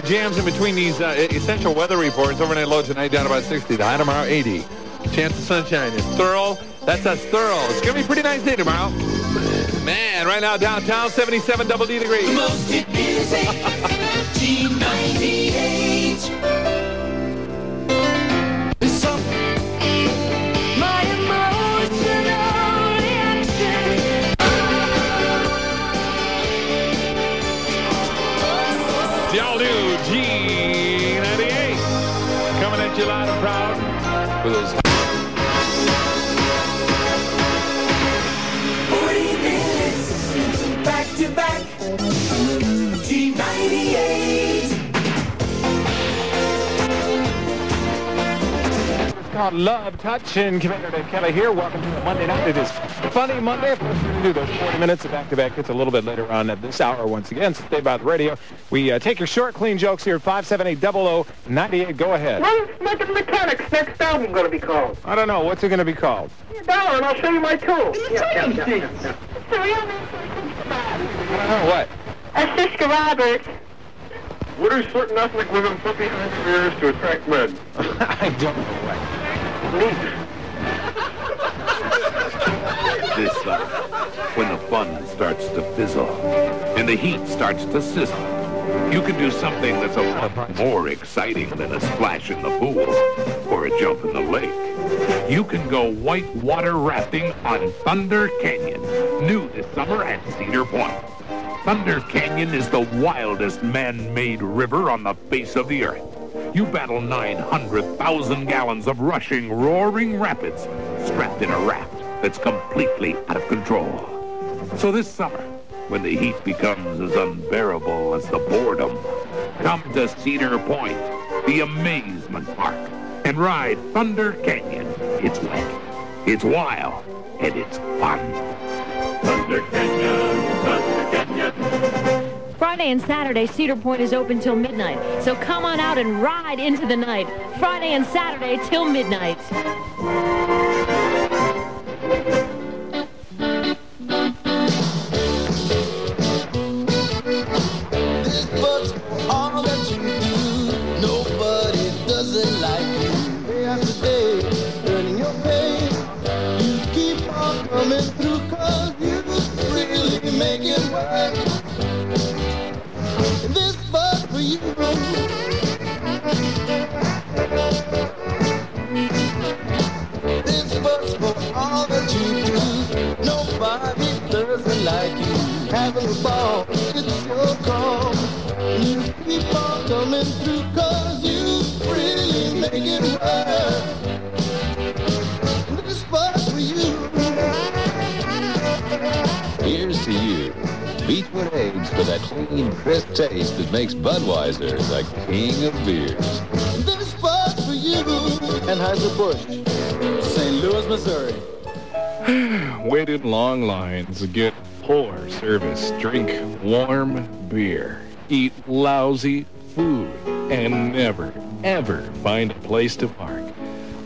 the jams in between these uh, essential weather reports. Overnight low tonight down about 60. The high tomorrow 80. Chance of sunshine is thorough. That's us thorough. It's going to be a pretty nice day tomorrow. Man, right now downtown 77 double D degrees. The most music. G98. Called Love Touch and Commander Dave Kelly here. Welcome to Monday night. It is Funny Monday. Of course, we're going to do those 40 minutes of back-to-back hits a little bit later on at this hour once again. So stay by the radio. We uh, take your short, clean jokes here at 578-0098. Go ahead. What's Lincoln Mechanics' next album going to be called? I don't know. What's it going to be called? Dollar, and I'll show you my tool. Yeah, yeah, yeah, yeah, yeah. I don't know. What? That's Siska Roberts. What are certain ethnic women put behind their ears to attract men? I don't know This summer, when the fun starts to fizzle and the heat starts to sizzle, you can do something that's a lot more exciting than a splash in the pool or a jump in the lake. You can go whitewater rafting on Thunder Canyon, new this summer at Cedar Point. Thunder Canyon is the wildest man-made river on the face of the earth. You battle 900,000 gallons of rushing, roaring rapids strapped in a raft that's completely out of control. So this summer, when the heat becomes as unbearable as the boredom, come to Cedar Point, the amazement park, and ride Thunder Canyon. It's wet, it's wild, and it's fun. Thunder Canyon, Thunder Canyon. Friday and Saturday, Cedar Point is open till midnight. So come on out and ride into the night. Friday and Saturday till midnight. For that clean, crisp taste that makes Budweiser the king of beers. This Bud's for you. Anheuser-Busch, St. Louis, Missouri. Wait in long lines, get poor service, drink warm beer, eat lousy food, and never, ever find a place to park.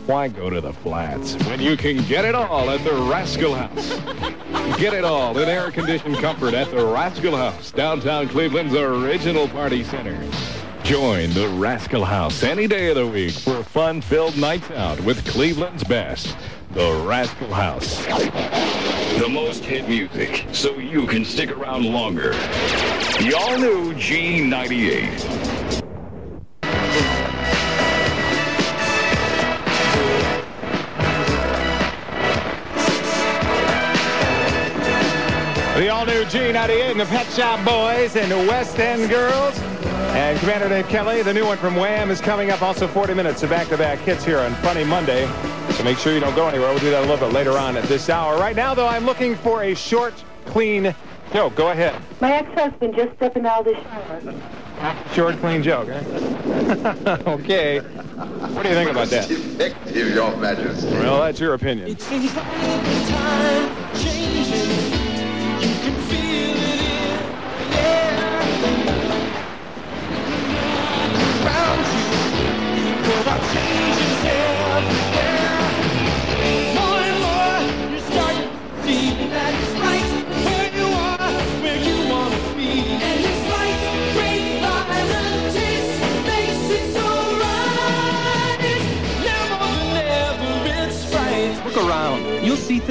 Why go to the flats when you can get it all at the Rascal House? Get it all in air-conditioned comfort at the Rascal House, downtown Cleveland's original party center. Join the Rascal House any day of the week for fun-filled nights out with Cleveland's best, the Rascal House. The most hit music, so you can stick around longer. The all-new G98. G98 and the Pet Shop Boys and the West End Girls. And Commander Dave Kelly, the new one from Wham, is coming up. Also 40 minutes of back-to-back hits here on Funny Monday. So make sure you don't go anywhere. We'll do that a little bit later on at this hour. Right now, though, I'm looking for a short, clean joke. Go ahead. My ex-husband just stepping out of the shower. Short, clean joke, huh? Eh? okay. What do you think about that? Effective, your majesty. Well, that's your opinion.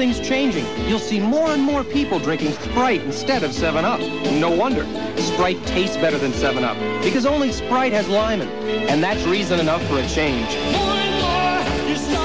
Things changing. You'll see more and more people drinking Sprite instead of 7-Up. No wonder. Sprite tastes better than 7-Up because only Sprite has Lymon. And that's reason enough for a change. More and more,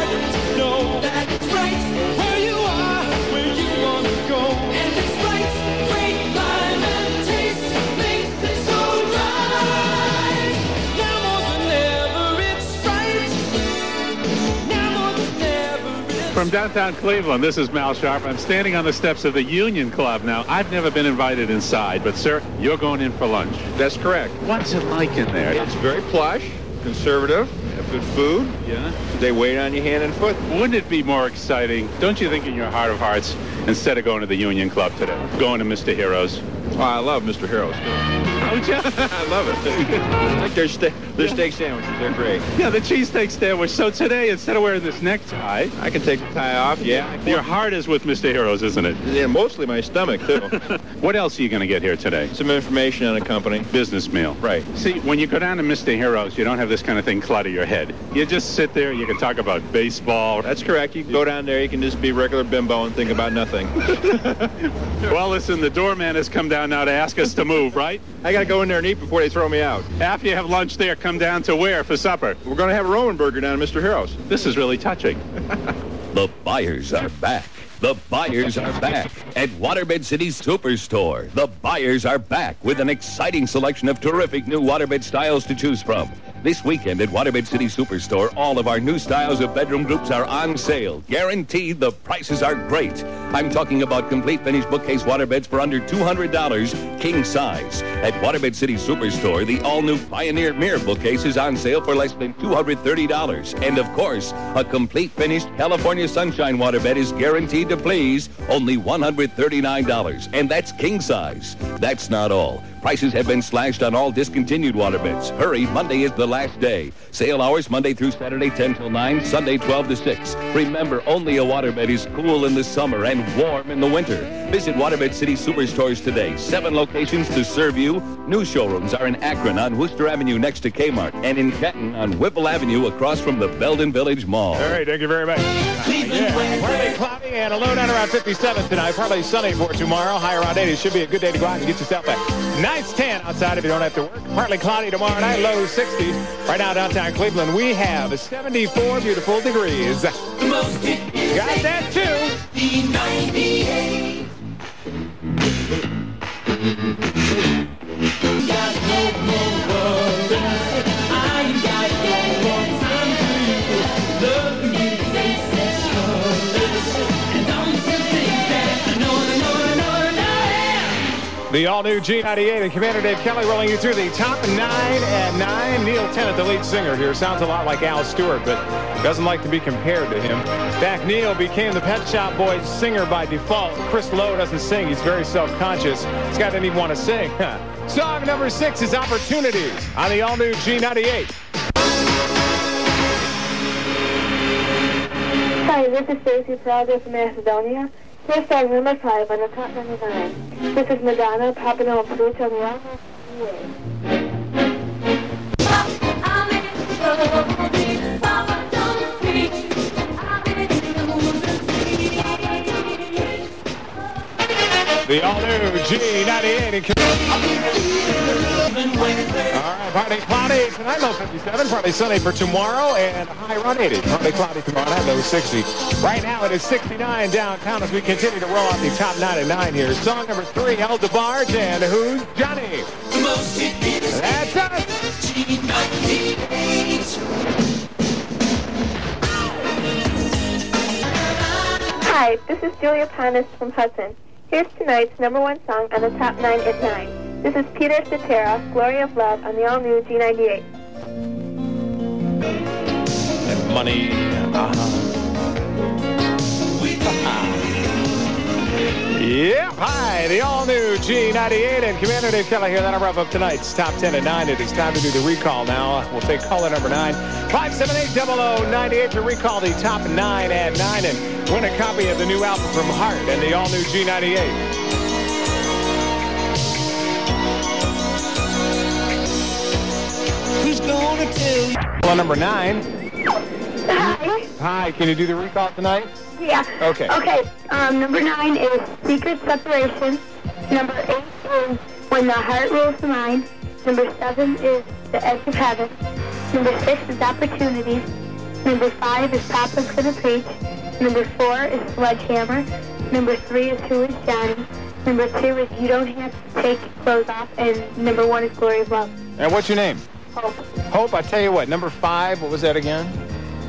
From downtown Cleveland, this is Mal Sharpe. I'm standing on the steps of the Union Club. Now, I've never been invited inside, but sir, you're going in for lunch. That's correct. What's it like in there? It's very plush, conservative, have good food. Yeah. They wait on you hand and foot. Wouldn't it be more exciting, don't you think, in your heart of hearts, instead of going to the Union Club today, going to Mr. Heroes? Oh, I love Mr. Heroes. Don't oh, you? I love it. I like their, ste- their steak sandwiches. They're great. Yeah, the cheesesteak sandwich. So today, instead of wearing this necktie, I can take the tie off. Yeah. your heart is with Mr. Heroes, isn't it? Yeah, mostly my stomach too. What else are you going to get here today? Some information on a company. Business meal. Right. See, when you go down to Mr. Heroes, you don't have this kind of thing clutter your head. You just sit there, you can talk about baseball. That's correct. You can go down there. You can just be regular bimbo and think about nothing. Well, listen, the doorman has come down now to ask us to move, right? I got to go in there and eat before they throw me out. After you have lunch there, come down to where for supper? We're going to have a Roman burger down at Mr. Heroes. This is really touching. The buyers are back. The buyers are back at Waterbed City's Superstore. The buyers are back with an exciting selection of terrific new waterbed styles to choose from. This weekend at Waterbed City Superstore, all of our new styles of bedroom groups are on sale. Guaranteed the prices are great. I'm talking about complete finished bookcase waterbeds for under $200, king size. At Waterbed City Superstore, the all-new Pioneer Mirror bookcase is on sale for less than $230. And of course, a complete finished California Sunshine waterbed is guaranteed to please only $139. And that's king size. That's not all. Prices have been slashed on all discontinued waterbeds. Hurry, Monday is the last day. Sale hours Monday through Saturday 10 till 9, Sunday 12 to 6. Remember, only a waterbed is cool in the summer and warm in the winter. Visit Waterbed City Superstores today. Seven locations to serve you. New showrooms are in Akron on Wooster Avenue next to Kmart and in Canton on Whipple Avenue across from the Belden Village Mall. All right, thank you very much. Yeah. Partly cloudy and a low down around 57 tonight. Partly sunny for tomorrow. High around 80. Should be a good day to go out and get yourself a nice tan outside if you don't have to work. Partly cloudy tomorrow night. Low 60. Right now downtown Cleveland, we have 74 beautiful degrees. most Got that too. The all-new G98 and Commander Dave Kelly rolling you through the top nine at nine. Neil Tennant, the lead singer here, sounds a lot like Al Stewart, but doesn't like to be compared to him. Back Neil became the Pet Shop Boys singer by default. Chris Lowe doesn't sing. He's very self-conscious. Guy didn't even want to sing. Song number six is Opportunities on the all-new G98. Hi, this is Stacey Praga from Macedonia. Here's song number five on the top 99. This is Madonna, Papano Pluto Milano. The all-new G98 and All right, partly cloudy tonight, low 57. Partly sunny for tomorrow and high around 80. Partly cloudy tomorrow night, low 60. Right now it is 69 downtown as we continue to roll out the top 99 here. Song number three, El DeBarge and Who's Johnny? The most That's us. Hi, this is Julia Panis from Hudson. Here's tonight's number one song on the top nine at nine. This is Peter Cetera, Glory of Love on the all-new G98. And money. Uh-huh. Yep, hi, the all-new G98 and Commander Dave Kelly here. That'll wrap up tonight's top 10 at 9. It is time to do the recall now. We'll take caller number 9, 578-0098 to recall the top 9 at 9 and win a copy of the new album from Heart and the all-new G98. Who's gonna tell you? Caller number 9. Hi. Hi, can you do the recall tonight? Yeah. Okay. Okay. Um, number nine is secret separation. Number eight is when the heart rules the mind. Number seven is the edge of heaven. Number six is opportunities. Number five is Papa's gonna preach. Number four is sledgehammer. Number three is who is Johnny. Number two is you don't have to take your clothes off. And number one is glory of love. And what's your name? Hope. Hope, I tell you what, number five, what was that again?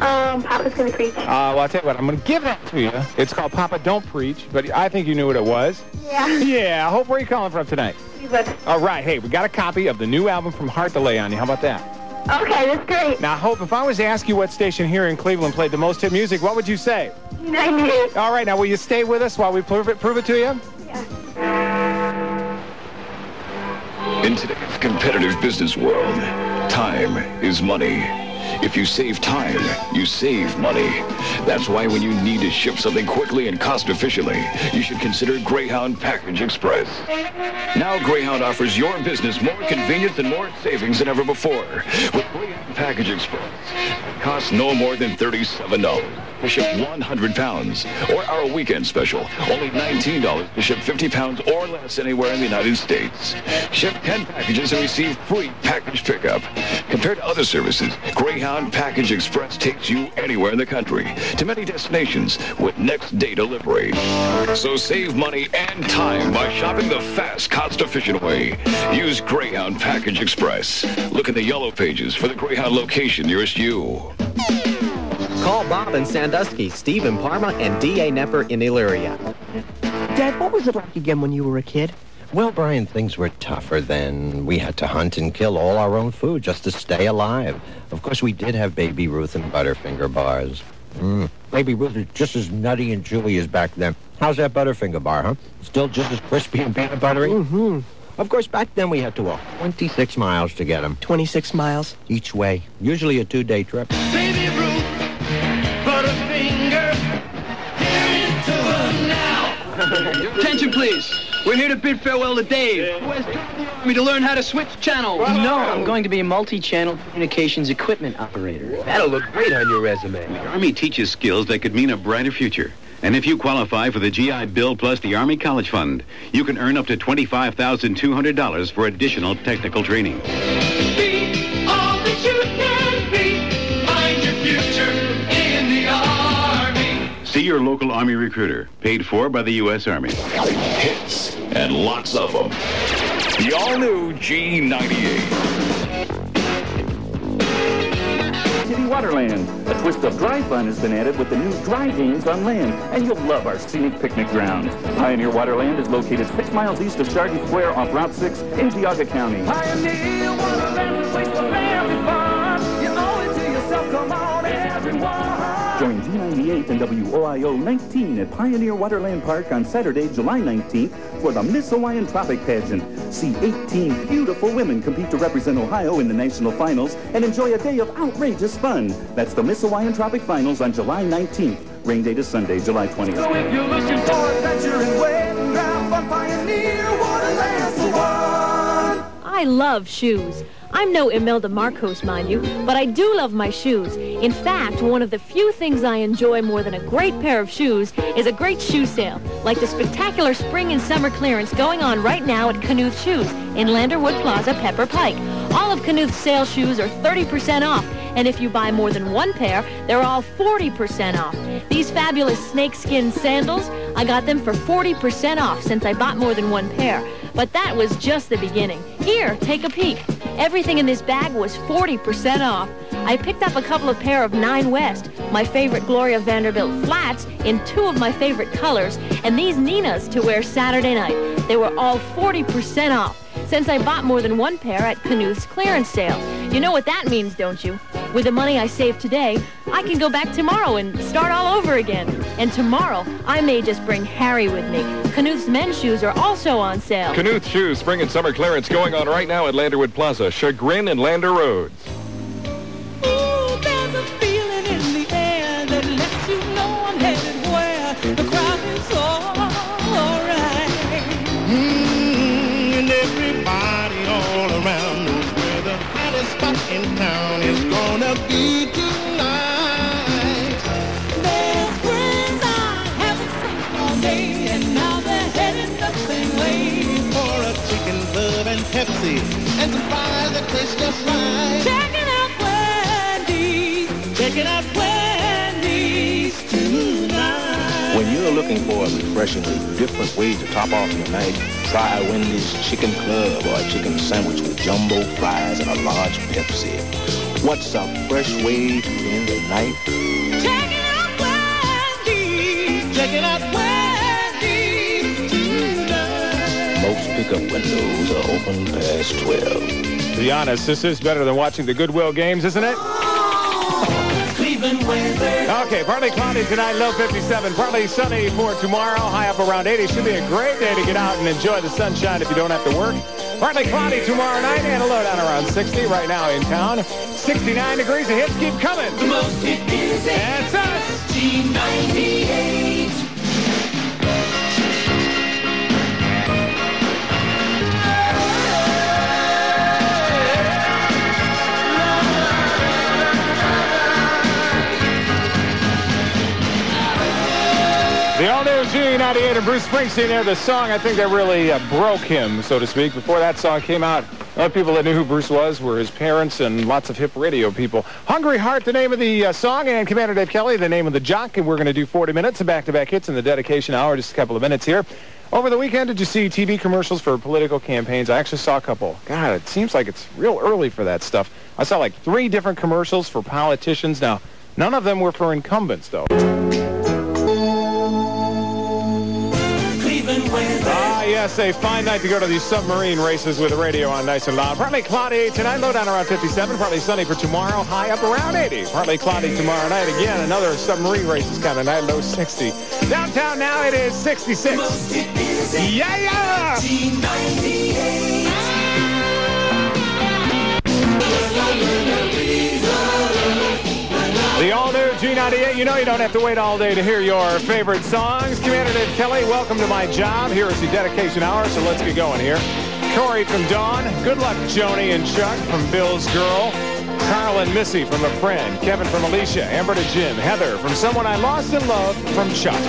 Um, Papa's gonna preach. Uh, well, I'll tell you what, I'm going to give that to you. It's called Papa Don't Preach, but I think you knew what it was. Yeah. Yeah, Hope, where are you calling from tonight? Cleveland. All right, hey, we got a copy of the new album from Heart to Lay on you. How about that? Okay, that's great. Now, Hope, if I was to ask you what station here in Cleveland played the most hit music, what would you say? 98. All right, now, will you stay with us while we prove it, prove it to you? Yeah. In today's competitive business world, time is money. If you save time, you save money. That's why when you need to ship something quickly and cost efficiently, you should consider Greyhound Package Express. Now Greyhound offers your business more convenience and more savings than ever before. With Greyhound Package Express, it costs no more than $37 to ship 100 pounds. Or our weekend special, only $19 to ship 50 pounds or less anywhere in the United States. Ship 10 packages and receive free package pickup. Compared to other services, Greyhound Package Express takes you anywhere in the country to many destinations with next day delivery. So save money and time by shopping the fast, cost-efficient way. Use Greyhound Package Express. Look in the yellow pages for the Greyhound location nearest you. Call Bob in Sandusky, Steve in Parma, and D.A. Nepper in Elyria. Dad, what was it like again when you were a kid? Well, Brian, things were tougher then. We had to hunt and kill all our own food just to stay alive. Of course, we did have Baby Ruth and Butterfinger bars. Mm. Baby Ruth is just as nutty and chewy as back then. How's that Butterfinger bar, huh? Still just as crispy and peanut buttery? Mm-hmm. Of course, back then we had to walk 26 miles to get them. 26 miles? Each way. Usually a two-day trip. Baby Ruth, please. We're here to bid farewell to Dave, who has joined the Army to learn how to switch channels. No, I'm going to be a multi-channel communications equipment operator. That'll look great on your resume. The Army teaches skills that could mean a brighter future. And if you qualify for the GI Bill plus the Army College Fund, you can earn up to $25,200 for additional technical training. Your local Army recruiter, paid for by the U.S. Army. Hits and lots of them. The all-new G98. City Waterland. A twist of dry fun has been added with the new Dry Games on Land, and you'll love our scenic picnic grounds. Pioneer Waterland is located six miles east of Chardon Square off Route 6 in Geauga County. Pioneer Waterland, a place for family fun. You owe it to yourself, come on, everyone. Join G98 and WOIO 19 at Pioneer Waterland Park on Saturday, July 19th for the Miss Hawaiian Tropic Pageant. See 18 beautiful women compete to represent Ohio in the national finals and enjoy a day of outrageous fun. That's the Miss Hawaiian Tropic Finals on July 19th. Rain date is Sunday, July 20th. So if you're looking for adventure and wet and dry fun, Pioneer Waterland's the one. I love shoes. I'm no Imelda Marcos, mind you, but I do love my shoes. In fact, one of the few things I enjoy more than a great pair of shoes is a great shoe sale, like the spectacular spring and summer clearance going on right now at Knuth Shoes in Landerwood Plaza, Pepper Pike. All of Knuth's sale shoes are 30% off, and if you buy more than one pair, they're all 40% off. These fabulous snakeskin sandals, I got them for 40% off since I bought more than one pair. But that was just the beginning. Here, take a peek. Everything in this bag was 40% off. I picked up a couple of pair of Nine West, my favorite Gloria Vanderbilt flats in two of my favorite colors, and these Ninas to wear Saturday night. They were all 40% off since I bought more than one pair at Knuth's clearance sale. You know what that means, don't you? With the money I saved today, I can go back tomorrow and start all over again. And tomorrow, I may just bring Harry with me. Knuth's men's shoes are also on sale. Knuth Shoes Spring and Summer Clearance going on right now at Landerwood Plaza, Chagrin and Lander Roads. Refreshingly different way to top off your night, try Wendy's Chicken Club or a chicken sandwich with jumbo fries and a large Pepsi. What's a fresh way to end the night? Checking out Wendy's. Checking out Wendy's tonight. Most pickup windows are open past 12. To be honest, this is better than watching the Goodwill games, isn't it? Cleveland weather. Okay, partly cloudy tonight, low 57. Partly sunny for tomorrow, high up around 80. Should be a great day to get out and enjoy the sunshine if you don't have to work. Partly cloudy tomorrow night and a low down around 60 right now in town. 69 degrees. The hits keep coming. The most hit music. That's us. G98. The all-new G98 and Bruce Springsteen there, the song, I think that really uh, broke him, so to speak. Before that song came out, of people that knew who Bruce was were his parents and lots of hip radio people. Hungry Heart, the name of the uh, song, and Commander Dave Kelly, the name of the jock, and we're going to do 40 minutes of back-to-back hits in the dedication hour, just a couple of minutes here. Over the weekend, did you see TV commercials for political campaigns? I actually saw a couple. God, it seems like it's real early for that stuff. I saw like three different commercials for politicians. Now, none of them were for incumbents, though. Yes, a fine night to go to these submarine races with the radio on nice and loud. Partly cloudy tonight, low down around 57. Partly sunny for tomorrow, high up around 80. Partly cloudy tomorrow night. Again, another submarine races kind of night, low 60. Downtown now, it is 66. Most. Yeah, yeah! G98. The all-new G98. You know you don't have to wait all day to hear your favorite songs. Commander Dave Kelly, welcome to my job. Here is the dedication hour, so let's get going here. Corey from Dawn. Good luck, Joni and Chuck from Bill's Girl. Carl and Missy from A Friend. Kevin from Alicia. Amber to Jim. Heather from Someone I Lost in Love from Chuck.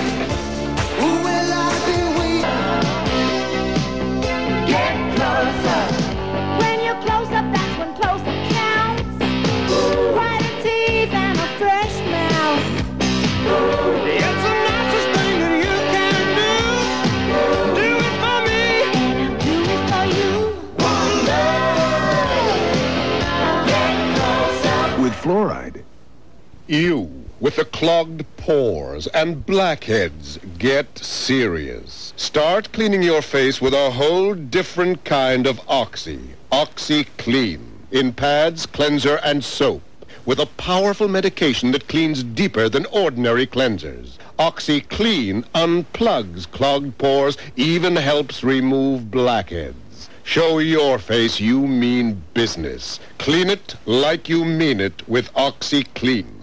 You, with the clogged pores and blackheads, get serious. Start cleaning your face with a whole different kind of Oxy. Oxy Clean. In pads, cleanser, and soap. With a powerful medication that cleans deeper than ordinary cleansers. Oxy Clean unplugs clogged pores, even helps remove blackheads. Show your face you mean business. Clean it like you mean it with Oxy Clean. Gold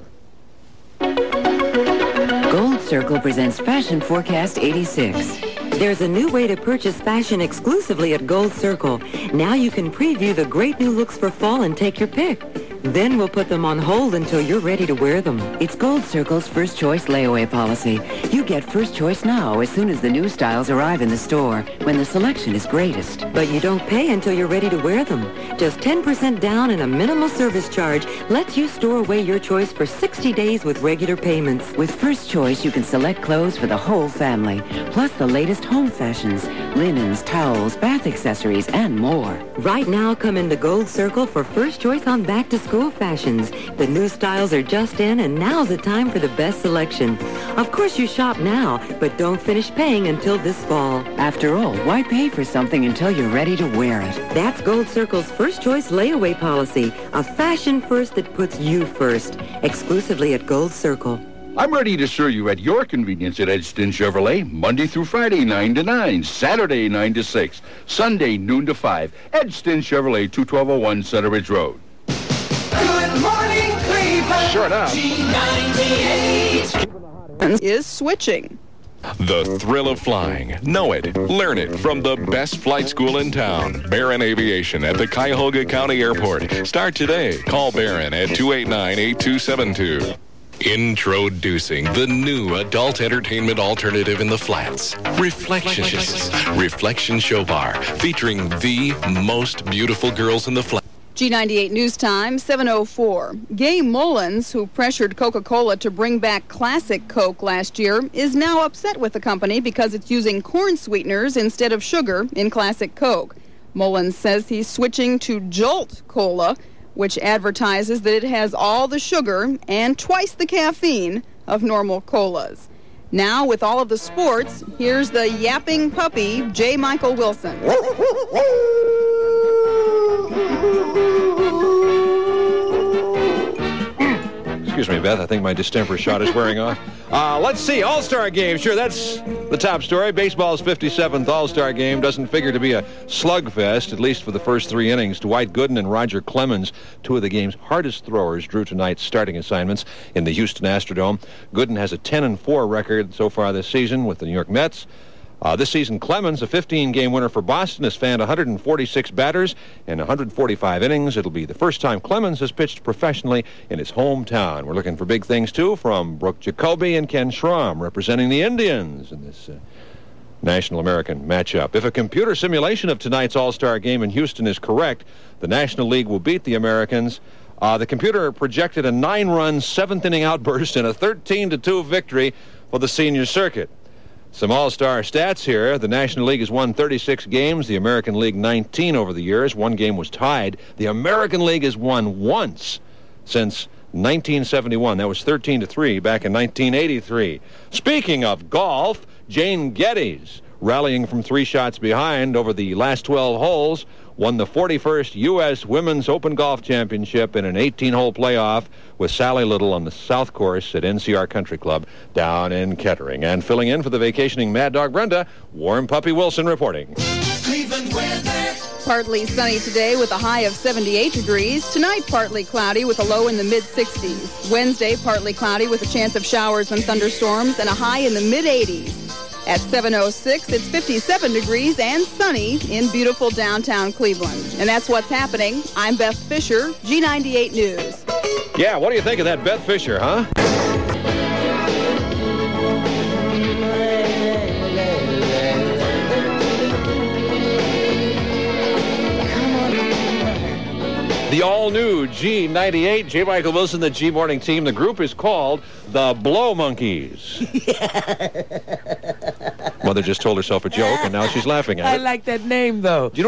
Circle presents Fashion Forecast 86. There's a new way to purchase fashion exclusively at Gold Circle. Now you can preview the great new looks for fall and take your pick. Then we'll put them on hold until you're ready to wear them. It's Gold Circle's first choice layaway policy. You get first choice now as soon as the new styles arrive in the store when the selection is greatest. But you don't pay until you're ready to wear them. Just 10% down and a minimal service charge lets you store away your choice for 60 days with regular payments. With first choice, you can select clothes for the whole family, plus the latest home fashions, linens, towels, bath accessories, and more. Right now, come into Gold Circle for first choice on back to school fashions. The new styles are just in, and now's the time for the best selection. Of course, you shop now, but don't finish paying until this fall. After all, why pay for something until you're ready to wear it? That's Gold Circle's first choice layaway policy, a fashion first that puts you first, exclusively at Gold Circle. I'm ready to serve you at your convenience at Edston Chevrolet, Monday through Friday, 9 to 9, Saturday, 9 to 6, Sunday, noon to 5. Edston Chevrolet, 2201 Center Ridge Road. Good morning, Cleveland. Sure enough. Is switching. The thrill of flying. Know it. Learn it from the best flight school in town, Barron Aviation at the Cuyahoga County Airport. Start today. Call Barron at 289-8272. Introducing the new adult entertainment alternative in the flats, Reflections. Reflection Show Bar, featuring the most beautiful girls in the flats. G98 News Time, 704. Gay Mullins, who pressured Coca Cola to bring back classic Coke last year, is now upset with the company because it's using corn sweeteners instead of sugar in classic Coke. Mullins says he's switching to Jolt Cola, which advertises that it has all the sugar and twice the caffeine of normal colas. Now, with all of the sports, here's the yapping puppy, J. Michael Wilson. Excuse me, Beth. I think my distemper shot is wearing off. Uh, let's see. All Star game. Sure, that's the top story. Baseball's 57th All Star game doesn't figure to be a slugfest, at least for the first three innings. Dwight Gooden and Roger Clemens, two of the game's hardest throwers, drew tonight's starting assignments in the Houston Astrodome. Gooden has a 10 and 4 record so far this season with the New York Mets. Uh, this season, Clemens, a 15-game winner for Boston, has fanned 146 batters in 145 innings. It'll be the first time Clemens has pitched professionally in his hometown. We're looking for big things, too, from Brook Jacoby and Ken Schrom, representing the Indians in this uh, National American matchup. If a computer simulation of tonight's All-Star game in Houston is correct, the National League will beat the Americans. Uh, the computer projected a nine-run seventh-inning outburst and a 13-2 victory for the senior circuit. Some all-star stats here. The National League has won 36 games, the American League 19 over the years. One game was tied. The American League has won once since 1971. That was 13 to 3 back in 1983. Speaking of golf, Jane Geddes, rallying from three shots behind over the last 12 holes, won the 41st U.S. Women's Open Golf Championship in an 18-hole playoff with Sally Little on the South Course at NCR Country Club down in Kettering. And filling in for the vacationing Mad Dog Brenda, Warm Puppy Wilson reporting. Cleveland. Partly sunny today with a high of 78 degrees. Tonight, partly cloudy with a low in the mid 60s. Wednesday, partly cloudy with a chance of showers and thunderstorms and a high in the mid 80s. At 7.06, it's 57 degrees and sunny in beautiful downtown Cleveland. And that's what's happening. I'm Beth Fisher, G98 News. Yeah, what do you think of that Beth Fisher, huh? The all-new G98, J. Michael Wilson, the G Morning Team. The group is called the Blow Monkeys. Mother just told herself a joke, and now she's laughing at I it. I like that name, though. Do you know